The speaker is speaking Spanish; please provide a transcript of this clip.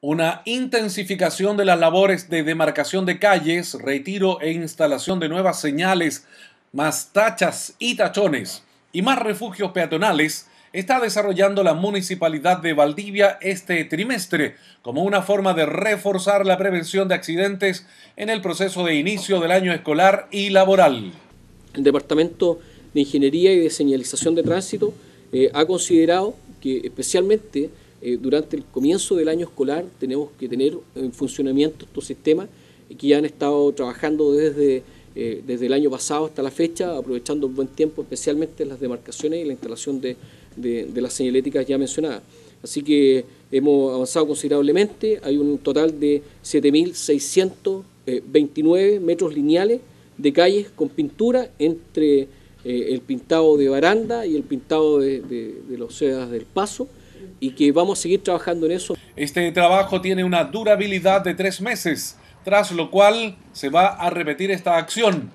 Una intensificación de las labores de demarcación de calles, retiro e instalación de nuevas señales, más tachas y tachones y más refugios peatonales está desarrollando la Municipalidad de Valdivia este trimestre como una forma de reforzar la prevención de accidentes en el proceso de inicio del año escolar y laboral. El Departamento de Ingeniería y de Señalización de Tránsito eh, ha considerado que especialmente eh, durante el comienzo del año escolar tenemos que tener en funcionamiento estos sistemas que ya han estado trabajando desde, eh, desde el año pasado hasta la fecha, aprovechando un buen tiempo, especialmente las demarcaciones y la instalación de, de las señaléticas ya mencionadas. Así que hemos avanzado considerablemente, hay un total de 7.629 metros lineales de calles con pintura entre el pintado de baranda y el pintado de, de los sedas del paso y que vamos a seguir trabajando en eso. Este trabajo tiene una durabilidad de tres meses, tras lo cual se va a repetir esta acción